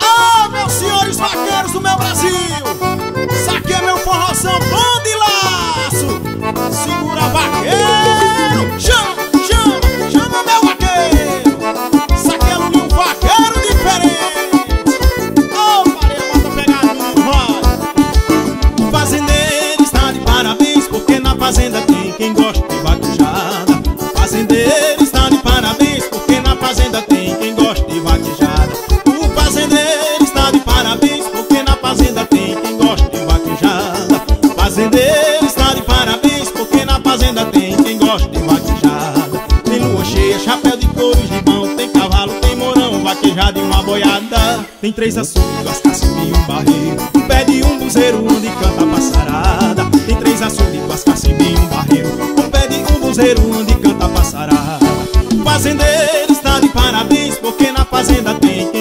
Ah, meus senhores vaqueiros do meu Brasil! Saque é meu forrozão bom três cacimbas e um barreiro. Um pé de um buzeiro onde canta a passarada. Tem três cacimbas e um barreiro. Um pé de um buzeiro onde canta a passarada. Fazendeiro está de parabéns porque na fazenda tem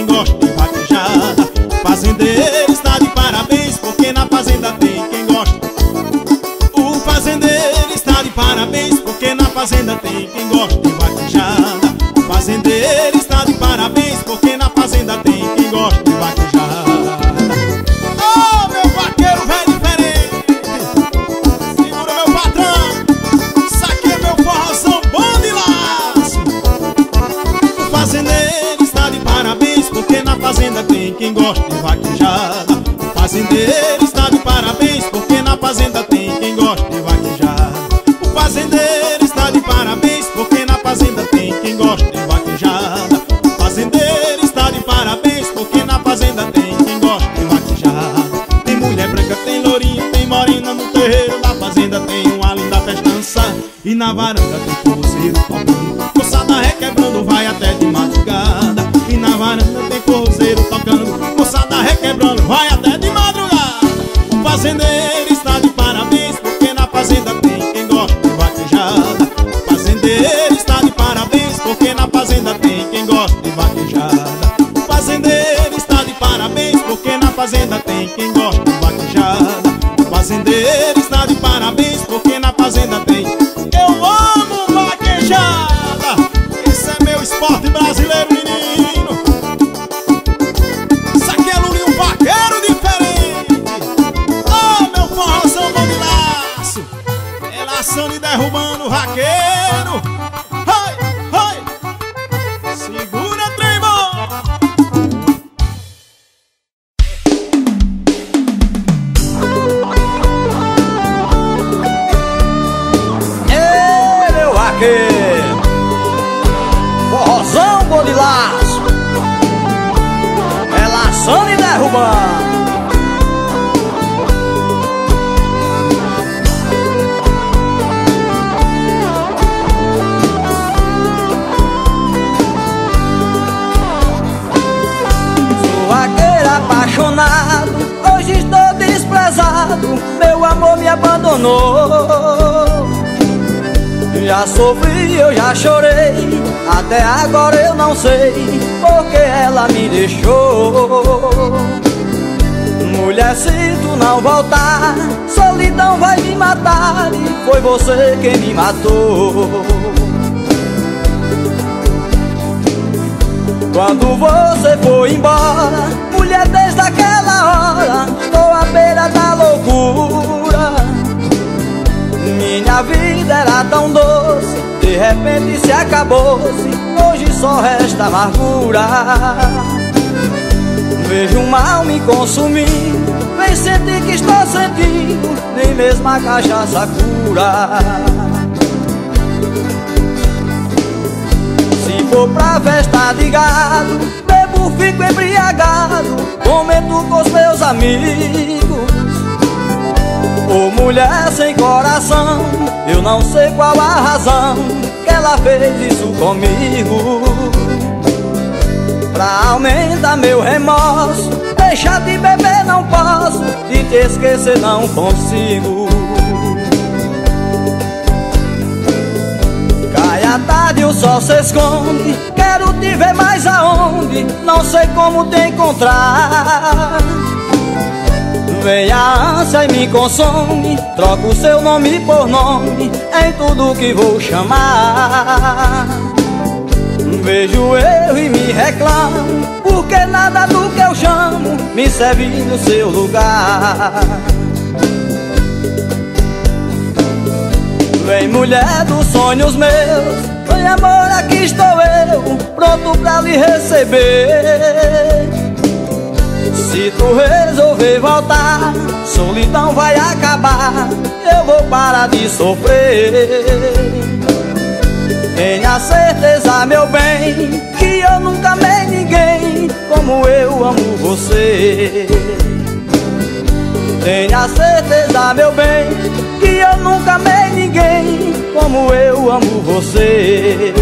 e na varanda tem forrozeiro tocando. Moçada requebrando vai até de madrugada e na varanda tem forrozeiro tocando. Moçada requebrando vai até de madrugada. O fazendeiro está de parabéns porque na fazenda tem quem gosta de vaquejada. O fazendeiro está de parabéns porque na fazenda tem quem gosta de vaquejada. O fazendeiro está de parabéns porque na fazenda tem abandonou. Já sofri, eu já chorei Até agora eu não sei Porque ela me deixou. Mulher, se tu não voltar Solidão vai me matar E foi você quem me matou. Quando você foi embora Mulher, desde aquela acabou-se. Hoje só resta amargura. Vejo o mal me consumindo, vem sentir que estou sentindo, nem mesmo a cachaça cura. Se for pra festa de gado, bebo, fico embriagado, comento com os meus amigos. Ô mulher sem coração, eu não sei qual a razão ela fez isso comigo. Pra aumentar meu remorso, deixar de beber não posso, e te esquecer não consigo. Cai a tarde, o sol se esconde, quero te ver mais aonde, não sei como te encontrar. Vem a ânsia e me consome. Troco o seu nome por nome Em tudo que vou chamar. Vejo eu e me reclamo Porque nada do que eu chamo me serve no seu lugar. Vem mulher dos sonhos meus Vem amor, aqui estou eu Pronto pra lhe receber Se tu resolver voltar Solidão vai acabar Eu vou parar de sofrer. Tenha certeza, meu bem Que eu nunca amei ninguém Como eu amo você. Tenha certeza, meu bem Que eu nunca amei ninguém Como eu amo você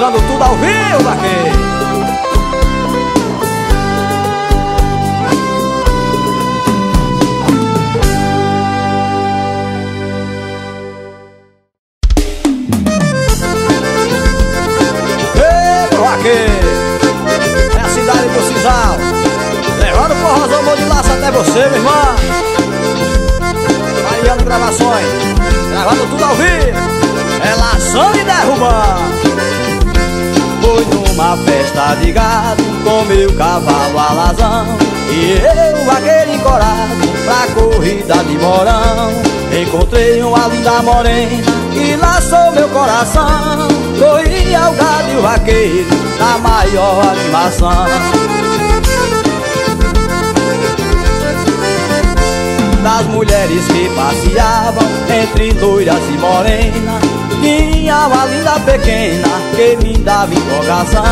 registrando tudo ao vivo aqui. De gado com meu cavalo alazão. E eu, vaqueiro encorado, pra corrida de morão. Encontrei uma linda morena que laçou meu coração. Corri ao gado e o vaqueiro na maior animação. Das mulheres que passeavam entre loiras e morenas tinha uma linda pequena que me dava empolgação.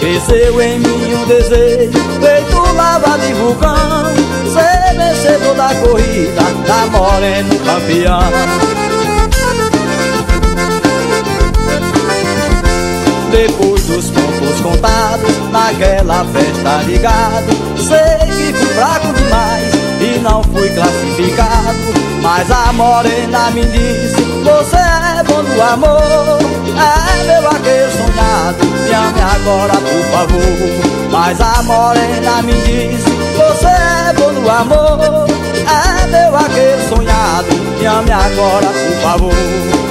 Cresceu em mim um desejo feito lava de vulcão. Ser vencedor da corrida da moreno campeão. Depois dos pontos contados naquela festa ligado Sei que fui fraco demais e não fui classificado. Mas a morena me disse, você é bom do amor. É meu vaqueiro sonhado, me ame agora por favor. Mas a morena me disse, você é bom do amor. É meu vaqueiro sonhado, me ame agora por favor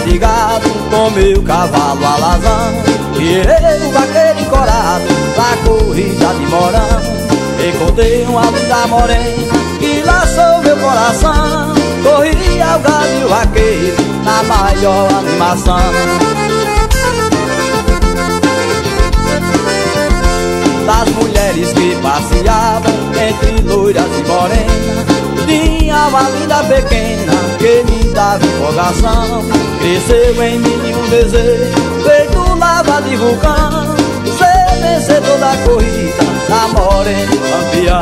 de gado com meu cavalo alazão E eu, vaqueiro encorado, pra corrida de morão. Encontrei uma linda morena que laçou meu coração. Corri ao gado vaqueiro na maior animação. Das mulheres que passeavam entre loiras e morenas. Tinha uma linda pequena que me dava empolgação. Cresceu em mim um desejo feito lava de vulcão. Ser vencedor da corrida da morena campeão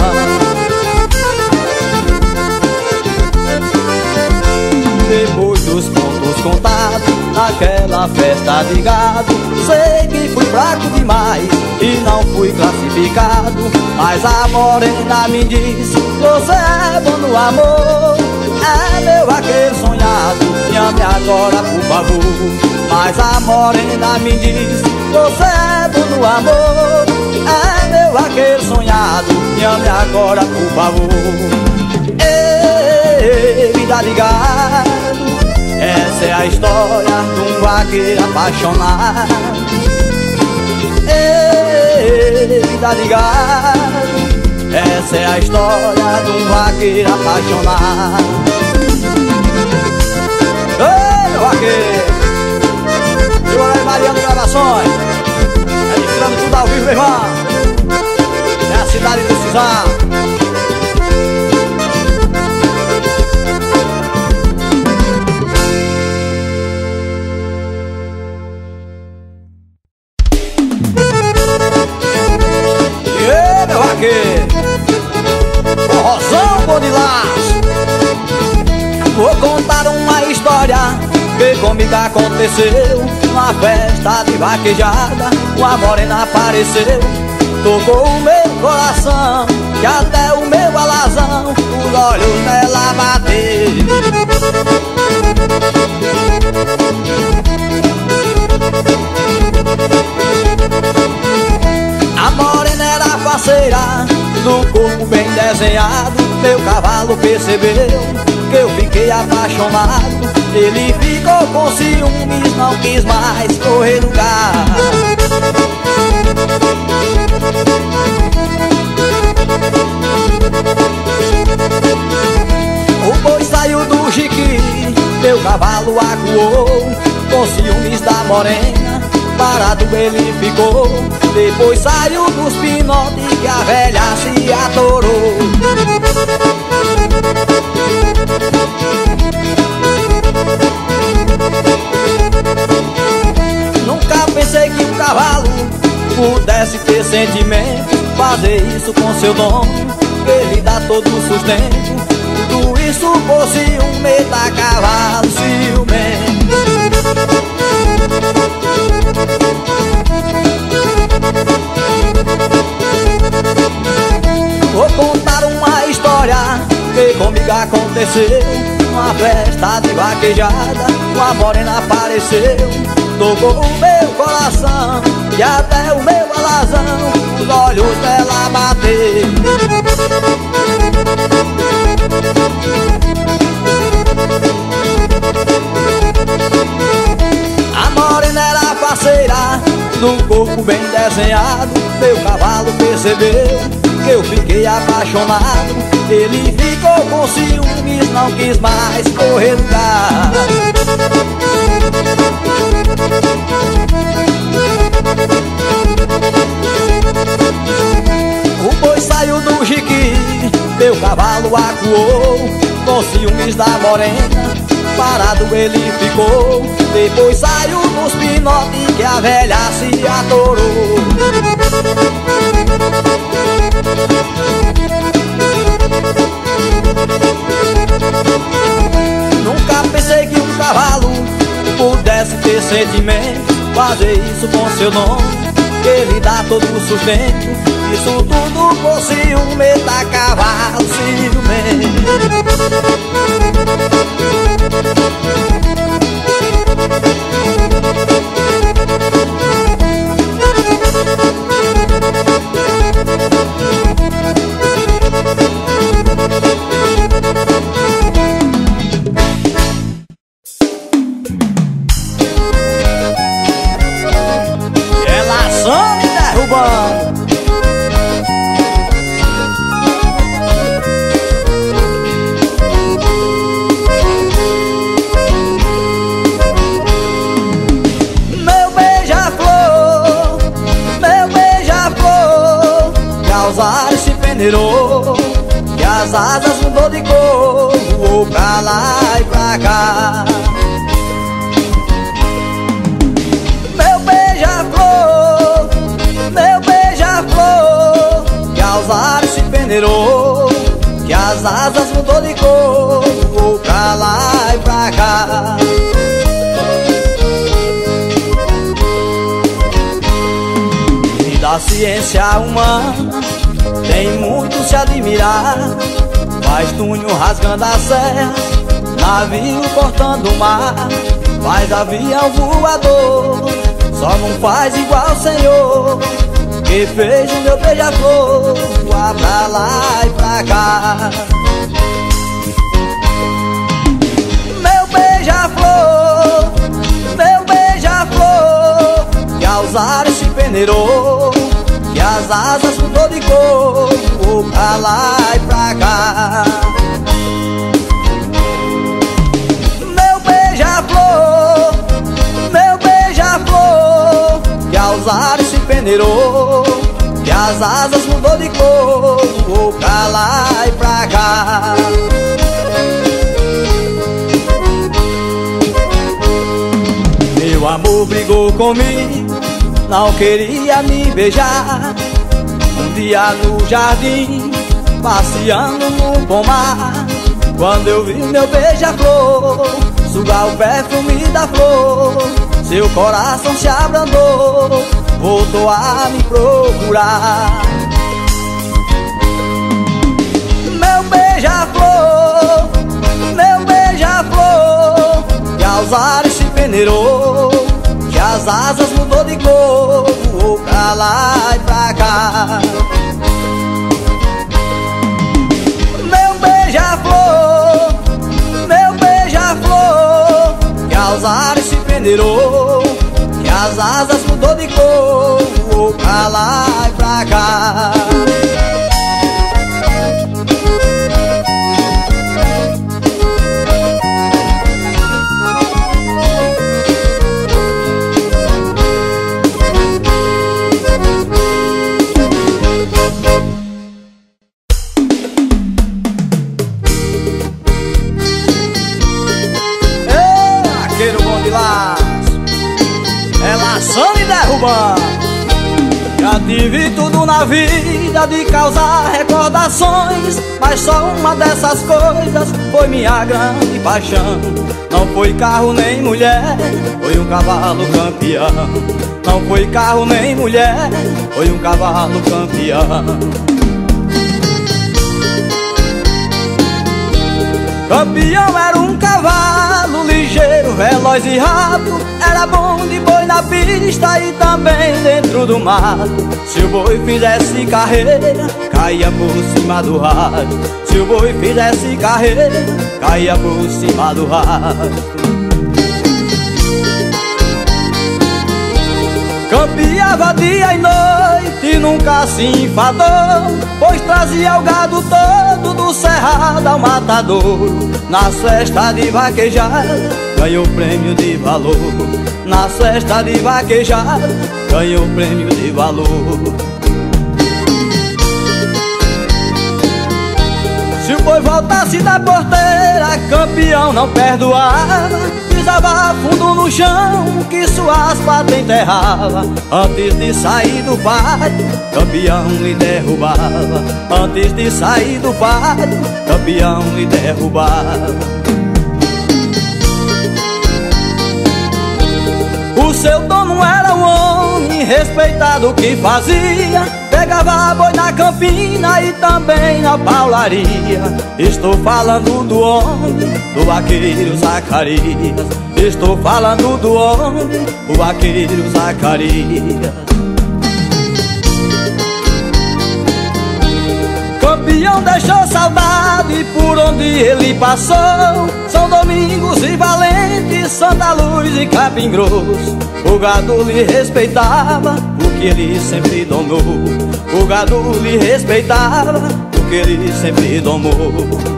Depois dos pontos contados naquela festa de gado. Sei que fui fraco demais e não fui classificado Mas a morena me disse, você é bom no amor É meu vaqueiro sonhado, me ame agora por favor. Mas a morena me disse, você é bom no amor É meu vaqueiro sonhado, me ame agora por favor. Ei, vida de gado essa é a história de um vaqueiro apaixonado. Ei, vida de gado Essa é a história de um vaqueiro apaixonado. Ei, vaqueiro Júlio Mariano Gravações. Registrando tudo ao vivo, meu irmão. É a cidade do Cisal aconteceu Numa festa de vaquejada. Uma morena apareceu Tocou o meu coração Que até o meu alazão Os olhos dela bateram. A morena era faceira Do corpo bem desenhado Meu cavalo percebeu que eu fiquei apaixonado. Ele ficou com ciúmes, não quis mais correr lugar O boi saiu do jiqui, meu cavalo acuou. Com ciúmes da morena, parado ele ficou. Depois saiu dos pinotes que a velha se atorou Nunca pensei que um cavalo pudesse ter sentimento Fazer isso com seu dono, ele dá todo o sustento. Tudo isso por ciúme da cavalo ciumento. Vou contar uma história que comigo aconteceu Uma festa de vaquejada, uma morena apareceu Tocou o meu coração e até o meu alazão Os olhos dela bateram. A morena era parceira do corpo bem desenhado Meu cavalo percebeu eu fiquei apaixonado. Ele ficou com ciúmes, não quis mais correr O boi saiu do jiqui, meu cavalo acuou. Com ciúmes da morena, parado ele ficou. Depois saiu dos pinotes que a velha se atorou sentimento Fazer isso com seu nome, que ele dá todo o sustento. Isso tudo por ciúme da cavalo ciumento asas mudou de cor Voou pra lá e pra cá. Meu beija-flor, meu beija-flor Que aos ares se peneirou Que as asas mudou de cor Voou pra lá e pra cá. E da ciência humana Tem muito se admirar Faz túnel rasgando a serra Navio cortando o mar. Faz avião voador Só não faz igual o Senhor Que fez o meu beija-flor Voar pra lá e pra cá. Meu beija-flor Meu beija-flor Que aos ares se peneirou as asas mudou de cor pra lá e pra cá. Meu beija-flor Meu beija-flor Que aos ares se peneirou Que as asas mudou de cor Voou pra lá e pra cá. Meu amor brigou comigo Não queria me beijar. Um dia no jardim Passeando no pomar Quando eu vi meu beija-flor sugar o perfume da flor. Seu coração se abrandou Voltou a me procurar. Meu beija-flor Meu beija-flor Que aos ares se peneirou as asas mudou de cor Voou pra lá e pra cá. Meu beija-flor Meu beija-flor Que aos ares se peneirou Que as asas mudou de cor Voou pra lá e pra cá tive tudo na vida de causar recordações Mas só uma dessas coisas foi minha grande paixão. Não foi carro nem mulher, foi um cavalo campeão. Não foi carro nem mulher, foi um cavalo campeão. Campeão era um cavalo ligeiro, veloz e rápido Era bom de boi na pista e também dentro do mato. Se o boi fizesse carreira, caía por cima do rádio Se o boi fizesse carreira, caía por cima do rádio Campeava dia e noite, nunca se enfadou Pois trazia o gado todo do cerrado ao matador Na festa de vaquejar, ganhou prêmio de valor Na festa de vaquejar, ganhou prêmio de valor. Se o boi voltasse da porteira, campeão não perdoava. Pisava fundo no chão que suas patas enterrava. Antes de sair do pátio, campeão lhe derrubava. Antes de sair do pátio, campeão lhe derrubava O seu dono era um homem respeitado que fazia. Pegava boi na campina e também na paularia. Estou falando do homem, do vaqueiro Zacarias. Estou falando do homem, o vaqueiro Zacarias. Campeão deixou saudade por onde ele passou. São Domingos e Valente, Santa Luz e Capim Grosso. O gado lhe respeitava, o que ele sempre domou. O gado lhe respeitava, o que ele sempre domou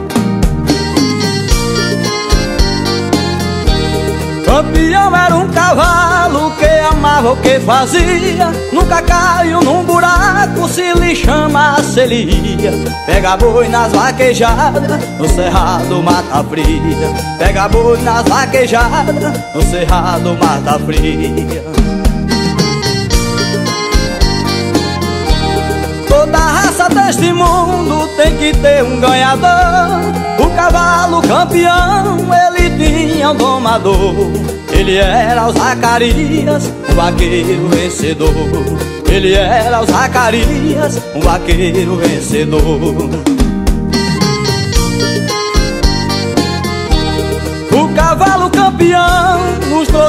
Campeão era um cavalo que amava o que fazia. Nunca caiu num buraco, se lhe chamasse ele ia Pega boi nas vaquejadas, no cerrado mata fria. Pega boi nas vaquejadas, no cerrado mata fria. Toda raça deste mundo tem que ter um ganhador. O cavalo campeão, ele tinha um domador Ele era o Zacarias, um vaqueiro vencedor. Ele era o Zacarias, um vaqueiro vencedor. O cavalo campeão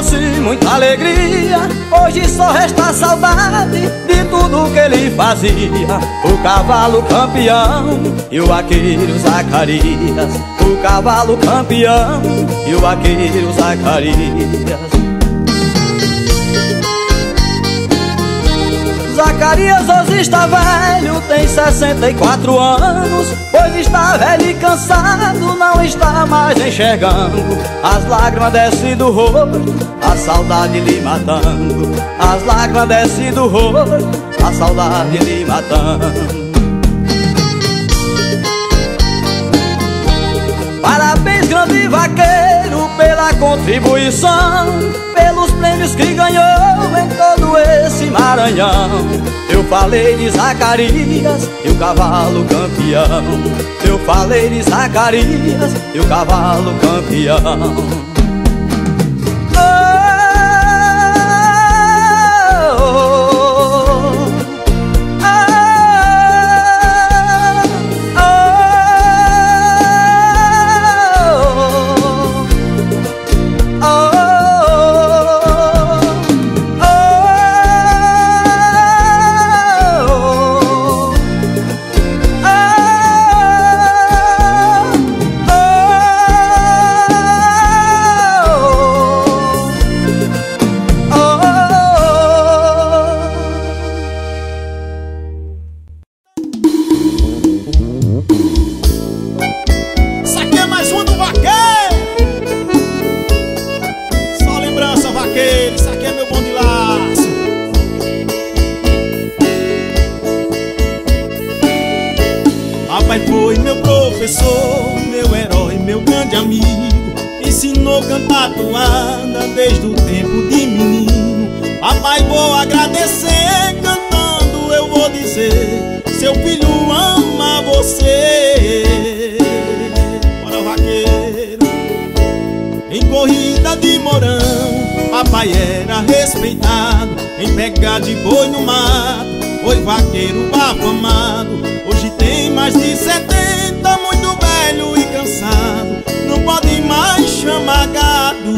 trouxe muita alegria. Hoje só resta saudade de tudo que ele fazia. O cavalo campeão e o vaqueiro Zacarias. O cavalo campeão e o vaqueiro Zacarias Zacarias hoje está velho, tem 64 anos. Pois está velho e cansado, não está mais enxergando. As lágrimas descem do rosto, a saudade lhe matando. As lágrimas descem do rosto, a saudade lhe matando. Parabéns, grande vaqueiro, pela contribuição Pelos prêmios que ganhou em todo esse Maranhão. Eu falei de Zacarias e o cavalo campeão. Eu falei de Zacarias e o cavalo campeão pai foi meu professor, meu herói, meu grande amigo. Ensinou cantar toada desde o tempo de menino. Papai, vou agradecer, cantando eu vou dizer: Seu filho ama você. Bora, vaqueiro. Em corrida de morão, papai era respeitado. Em pegar de boi no mato, foi vaqueiro afamado. Hoje tem mais de setenta Muito velho e cansado. Não pode mais chamar gado.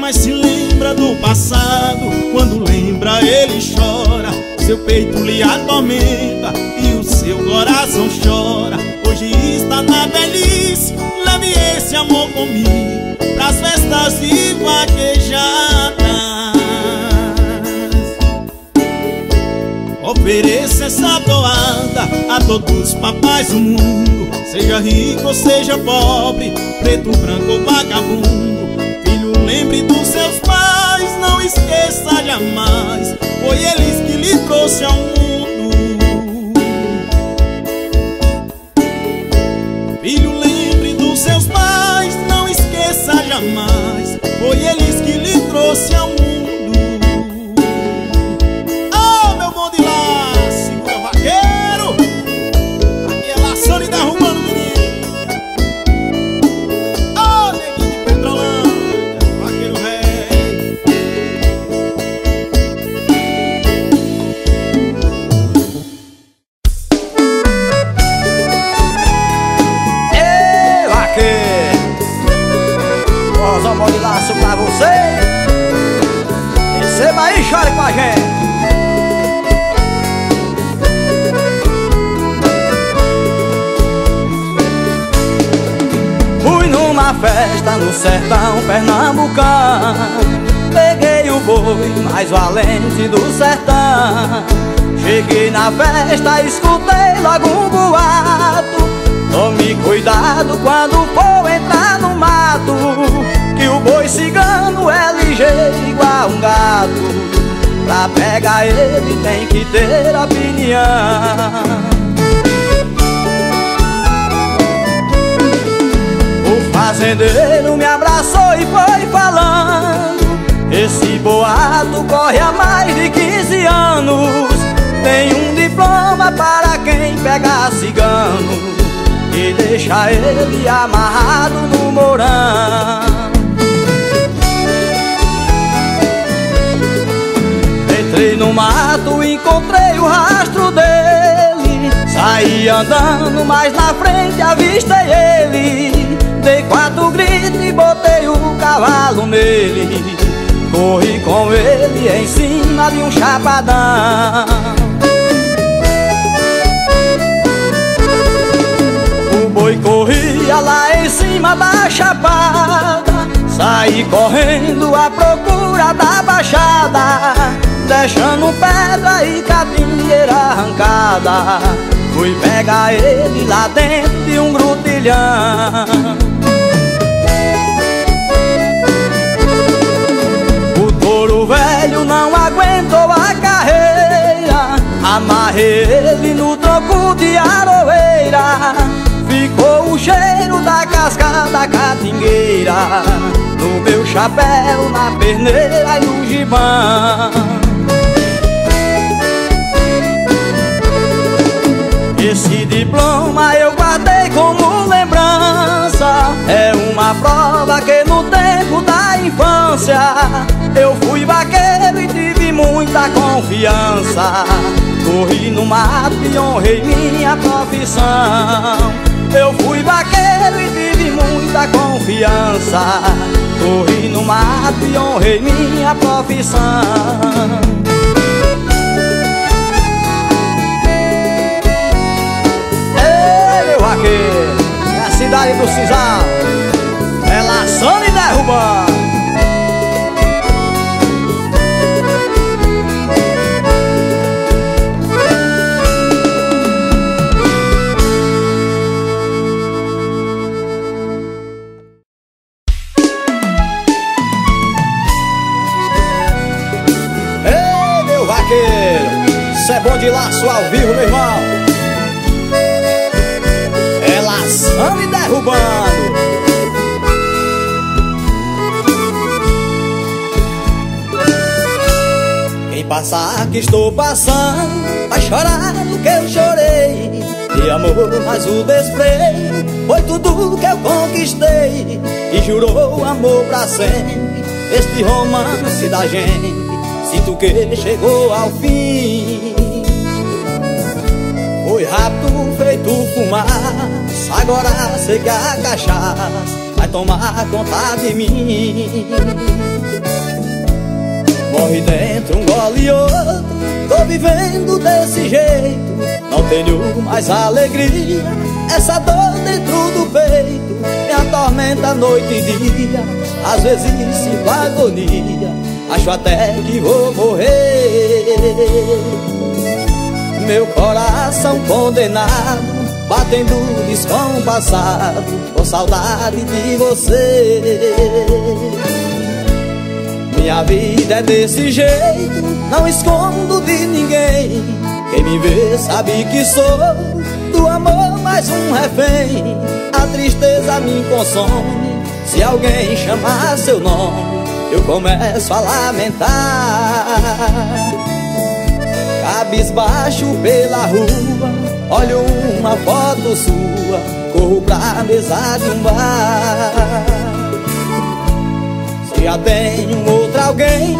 Mas se lembra do passado Quando lembra ele chora. Seu peito lhe atormenta E o seu coração chora. Hoje está na velhice Leve esse amor comigo. Pras festas de vaquejadas a todos os papais do mundo. Seja rico ou seja pobre, preto, branco ou vagabundo. Filho, lembre dos seus pais, não esqueça jamais Foi eles que lhe trouxe ao mundo. Filho, lembre dos seus pais, não esqueça jamais Foi eles que lhe trouxe ao mundo no sertão pernambucano. Peguei o boi mais valente do sertão. Cheguei na festa, escutei logo um boato. Tome cuidado quando for entrar no mato boi cigano é ligeiro igual um gato. Pra pegar ele tem que ter opinião. Fazendeiro me abraçou e foi falando Esse boato corre há mais de 15 anos. Tem um diploma para quem pega cigano E deixa ele amarrado no morão mato, encontrei o rastro dele. Saí andando, mas na frente avistei ele. Dei quatro gritos e botei o cavalo nele. Corri com ele em cima de um chapadão. O boi corria lá em cima da chapada. Saí correndo à procura da baixada Deixando pedra e capinheira arrancada. Fui pegar ele lá dentro de um grutilhão velho não aguentou a carreira. Amarrei ele no tronco de aroeira. Ficou o cheiro da casca da catingueira. No meu chapéu, na perneira e no gibão Esse diploma eu guardei como lembrança. É uma prova que no tempo da infância Eu fui vaqueiro e tive muita confiança. Corri no mato e honrei minha profissão. Eu fui vaqueiro e tive muita confiança. Corri no mato e honrei minha profissão É a cidade do Cisal. É laçando e derrubando que estou passando Vai chorar no que eu chorei. De amor, mas o desprezo Foi tudo que eu conquistei. E jurou amor pra sempre Este romance da gente. Sinto que chegou ao fim. Foi rápido, feito fumaça Agora sei que a cachaça Vai tomar conta de mim. Morre dentro um gole Vivendo desse jeito. Não tenho mais alegria Essa dor dentro do peito. Me atormenta noite e dia Às vezes sinto agonia. Acho até que vou morrer. Meu coração condenado Batendo descompassado Com saudade de você minha vida é desse jeito, não escondo de ninguém. Quem me vê sabe que sou do amor mais um refém. A tristeza me consome, se alguém chamar seu nome, eu começo a lamentar. Cabisbaixo pela rua, olho uma foto sua, corro pra mesa de um bar. Já tenho outro alguém,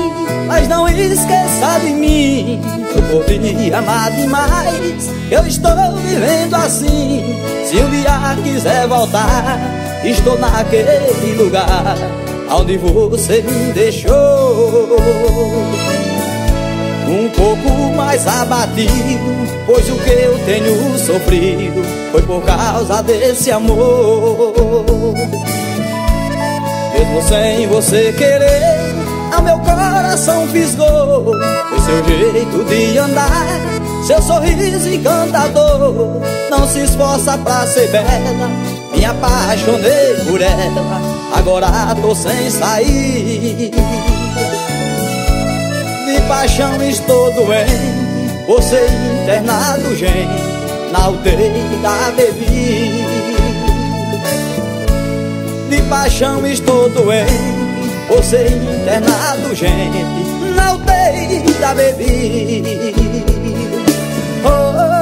mas não esqueça de mim. Eu poderia amar demais, eu estou vivendo assim. Se um dia quiser voltar, estou naquele lugar Onde você me deixou. Um pouco mais abatido Pois o que eu tenho sofrido Foi por causa desse amor. Mesmo sem você querer meu coração fisgou. Foi seu jeito de andar Seu sorriso encantador. Não se esforça pra ser bela Me apaixonei por ela Agora tô sem sair. De paixão estou doente Você internado, gente Na UTI da bebida de paixão estou doente Você internado, gente Na UTI da bebida. Oh,